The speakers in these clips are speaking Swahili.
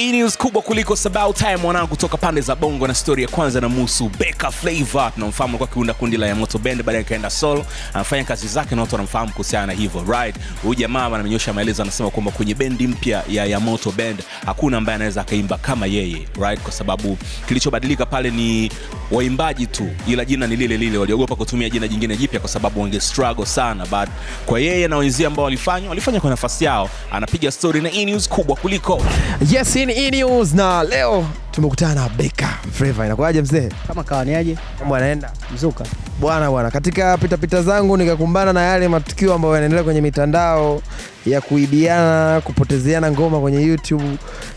Hii news kubwa kuliko Sabau Time mwanangu kutoka pande za Bongo na story ya kwanza na musu Beka Flavor. Tunamfahamu kwa kiunda kundi la Yamoto Band baadaye akaenda solo. Anafanya kazi zake na watu wanamfahamu kuhusiana na hivyo. Right. Huyu jamaa anamenyosha maelezo anasema kwamba kwenye bendi mpya ya Yamoto Band hakuna ambaye anaweza akaimba kama yeye. Right? Kwa sababu kilichobadilika pale ni waimbaji tu ila jina ni lile lile. Waliogopa kutumia jina jingine jipya kwa sababu wange struggle sana. But kwa yeye na wenzie ambao walifanya walifanya kwa nafasi yao. Anapiga story na hii news kubwa kuliko Yes, hii ni! News na leo tumekutana na Beka Flava. Inakuwaje mzee? kama kawaniaje Mambo yanaenda mzuka bwana bwana. Katika pitapita zangu nikakumbana na yale matukio ambayo yanaendelea kwenye mitandao ya kuibiana, kupotezeana ngoma kwenye YouTube.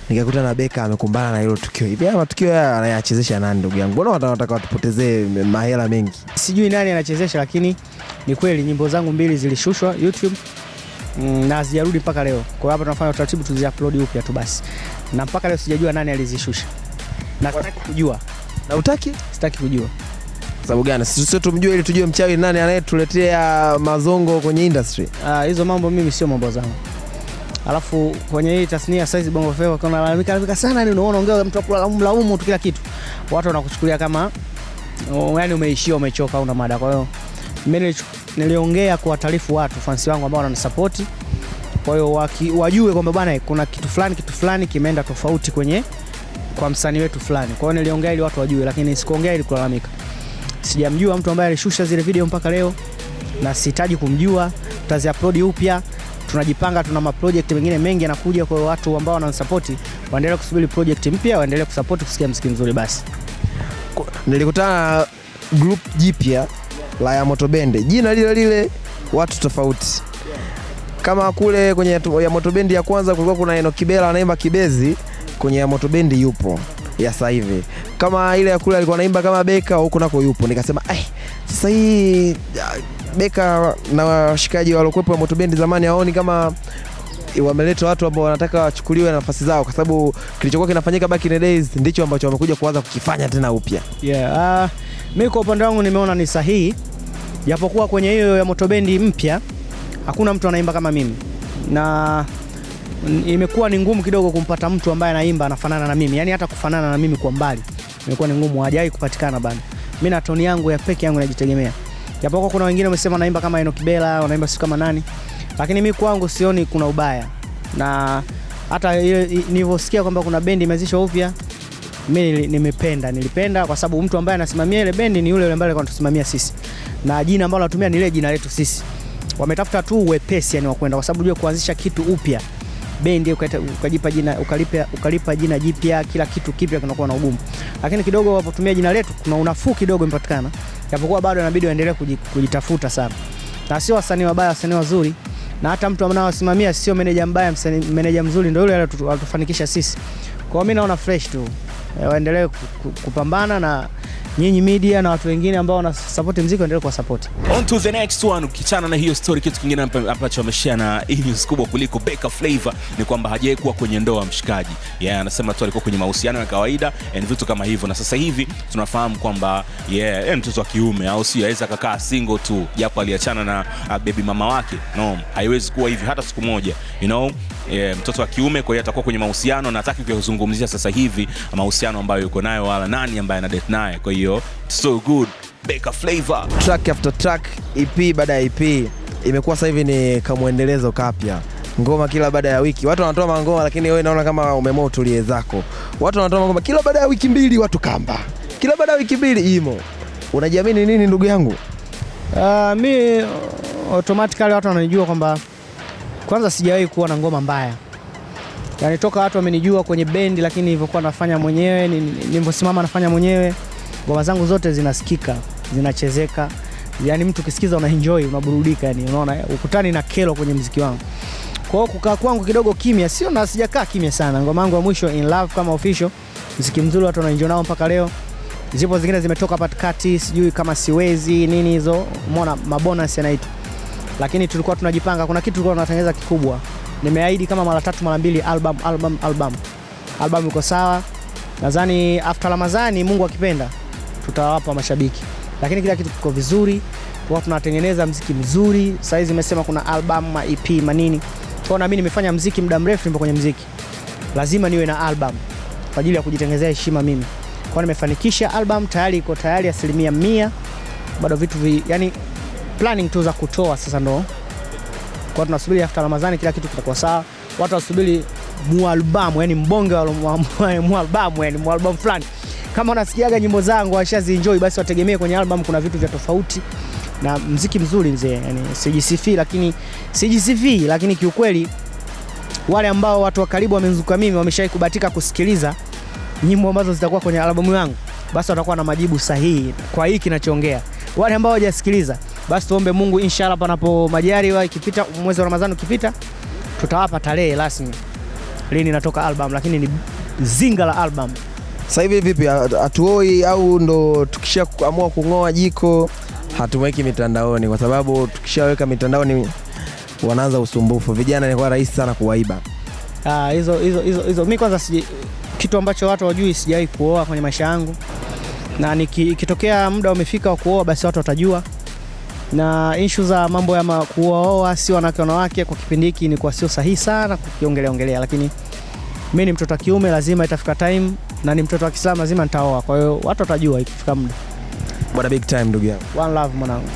Nikakuta na Beka amekumbana na hilo tukio. Hivi haya matukio haya anayachezesha nani ndugu yangu? Mbona wanataka watupotezee mahela mengi? sijui nani anachezesha lakini ni kweli nyimbo zangu mbili zilishushwa youtube na hazijarudi mpaka leo. Kwa hiyo hapa tunafanya utaratibu tuziupload upya tu basi. Na mpaka leo sijajua nani alizishusha. Na sitaki kujua. Na utaki? sitaki kujua. Sababu gani? Sisi sote tumjue ili tujue mchawi nani anayetuletea mazongo kwenye industry. Ah, hizo mambo mimi sio mambo zangu. Alafu kwenye hii tasnia saizi bongo flava kuna lalamika lalamika sana yani unaona ongea mtu akulaumu laumu tu kila kitu. Watu wanakuchukulia kama oh, yani umeishia umechoka una mada. Kwa hiyo mimi niliongea kuwataarifu watu fansi wangu ambao wananisapoti kwa hiyo wajue kwamba bwana kuna kitu fulani kitu fulani kimeenda tofauti kwenye kwa msanii wetu fulani. Kwa hiyo niliongea ili watu wajue lakini sikuongea ili kulalamika. Sijamjua mtu ambaye alishusha zile video mpaka leo na sihitaji kumjua. Tutaziupload upya tunajipanga tuna maproject mengine mengi yanakuja. Kwa watu ambao wananisapoti waendelee kusubiri project mpya waendelee kusapoti kusikia mziki mzuri basi. Nilikutana na group jipya la Yamoto Bende, jina lile lile, watu tofauti. Kama kule kwenye ya Yamoto Bendi ya kwanza kulikuwa kuna Eno Kibela anaimba Kibezi, kwenye Yamoto Bendi yupo ya sasa hivi. Kama ile ya kule alikuwa anaimba kama Beka, huko nako yupo. Nikasema eh, sasa hii Beka na washikaji waliokuwepo Yamoto Bendi zamani haoni kama wameleta watu ambao wanataka wachukuliwe nafasi zao, kwa sababu kilichokuwa kinafanyika back in the days ndicho ambacho wamekuja kuanza kukifanya tena upya. yeah, uh, mi kwa upande wangu nimeona ni sahihi japokuwa kwenye hiyo ya motobendi mpya hakuna mtu anaimba kama mimi. Na imekuwa ni ngumu kidogo kumpata mtu ambaye anaimba anafanana na mimi. Yani hata kufanana na mimi kwa mbali imekuwa ni ngumu hajai kupatikana bana mi na toni yangu ya peke yangu najitegemea japokuwa kuna wengine wamesema naimba kama Enoch Bella, wanaimba si kama nani lakini mi kwangu sioni kuna ubaya. Na hata nilivyosikia kwamba kuna bendi imeanzishwa upya mi nili- nimependa nilipenda kwa sababu mtu ambaye anasimamia ile bendi ni yule yule ambaye alikuwa anatusimamia sisi. Na jina ambalo anatumia ni ile jina letu sisi. Wametafuta tu uwepesi yani wa kwenda kwa sababu unajua kuanzisha kitu upya bendi ukajipa jina ukalipa, ukalipa jina jipya kila kitu kipya kinakuwa na ugumu. Lakini kidogo wapotumia jina letu kuna unafuu kidogo imepatikana japokuwa bado inabidi waendelee kujitafuta sana. Na sio wasanii wabaya wasanii wazuri. Na hata mtu anaowasimamia sio meneja mbaya meneja mzuri ndio yule alitufanikisha sisi. Kwa hiyo mi naona fresh tu waendelee ku- ku- kupambana na nyinyi media na watu wengine ambao wanasapoti mziki waendelee kuwasapoti On to the next one. Ukichana na hiyo story, kitu kingine ambacho ameshare na hii news kubwa kuliko Beka Flavor ni kwamba hajawahi kuwa kwenye ndoa mshikaji. Yeah, anasema tu alikuwa kwenye mahusiano ya kawaida and vitu kama hivyo, na sasa hivi tunafahamu kwamba yeah, mtoto wa kiume au sio, aweza akakaa single tu, japo aliachana na uh, baby mama wake. No, haiwezi kuwa hivi hata siku moja, you know yeah, mtoto wa kiume, kwa hiyo atakuwa kwenye mahusiano na hataki kuyazungumzia sasa hivi mahusiano ambayo yuko nayo wala nani ambaye ana date naye. Kwa hiyo so good. Beka Flavor. track after track ep baada ya ep imekuwa sasa hivi ni kamwendelezo kapya. Ngoma kila baada ya wiki. Watu wanatoa mangoma lakini wewe naona kama umemoa utulie zako. Watu wanatoa mangoma. Kila baada ya wiki mbili watu kamba. Kila baada ya wiki mbili imo. Unajiamini nini ndugu yangu? Uh, mi automatically watu wananijua kwamba kwanza sijawahi kuwa na ngoma mbaya. Yani toka watu wamenijua kwenye bendi lakini nilivyokuwa nafanya mwenyewe ni- ni- nilivyosimama nafanya mwenyewe ngoma zangu zote zinasikika zinachezeka. Yani mtu ukisikiza una enjoy unaburudika yani unaona ukutani na kelo kwenye mziki wangu. Kwa hiyo kukaa kwangu kidogo kimya sio na sijakaa kimya sana. Ngoma yangu ya mwisho in love kama official mziki mzuri watu wanaenjoy nao mpaka leo. Zipo zingine zimetoka katikati sijui kama siwezi nini hizo umeona mabonus yanaitwa. Lakini tulikuwa tunajipanga kuna kitu tulikuwa tunatengeneza kikubwa. Nimeahidi kama mara tatu mara mbili album album album. Album iko sawa. Nadhani after ramadhani mungu akipenda tutawapa mashabiki lakini kila kitu kiko vizuri kwa tunatengeneza mziki mzuri saizi imesema kuna album ma EP manini kwa na mimi nimefanya mziki muda mrefu nipo kwenye mziki lazima niwe na album kwa ajili ya kujitengenezea heshima mimi. Kwa nimefanikisha album tayari, iko tayari asilimia mia, bado vitu vi, yani planning tu za kutoa sasa ndo kwa tunasubiri after Ramadhani kila kitu kitakuwa sawa. Watu wasubiri mualbamu, yani mbonge wa mualbamu, yani mualbamu fulani. Kama unasikiaga nyimbo zangu washazienjoy, basi wategemee kwenye album kuna vitu vya tofauti na mziki mzuri mzee. Yani sijisifii, lakini sijisifii, lakini kiukweli wale ambao watu wa karibu wamenizuka mimi wameshawahi kubahatika kusikiliza nyimbo ambazo zitakuwa kwenye albamu yangu, basi watakuwa na majibu sahihi kwa hii kinachoongea. Wale ambao hawajasikiliza basi tuombe Mungu inshallah, panapo majaliwa, ikipita mwezi wa Ramadhani ukipita, tutawapa tarehe rasmi lini natoka album, lakini ni zinga la album. Sasa hivi vipi, hatuoi au ndo tukisha amua kung'oa jiko hatumweki mitandaoni? Kwa sababu tukishaweka mitandaoni wanaanza usumbufu. Vijana ni kwa rahisi sana kuwaiba. Ah, hizo hizo hizo hizo, mimi kwanza siji, kitu ambacho watu wajui, sijawahi kuoa kwenye maisha yangu, na nikitokea ikitokea muda umefika wa kuoa, basi watu watajua na issue za mambo ya kuoa si wanawake wanawake kwa kipindi hiki ni kwa sio sahihi sana kukiongelea ongelea, lakini mimi ni mtoto wa kiume, lazima itafika time, na ni mtoto wa Kiislamu, lazima nitaoa. Kwa hiyo watu watajua ikifika muda. Bwana big time ndugu yangu. One love mwanangu.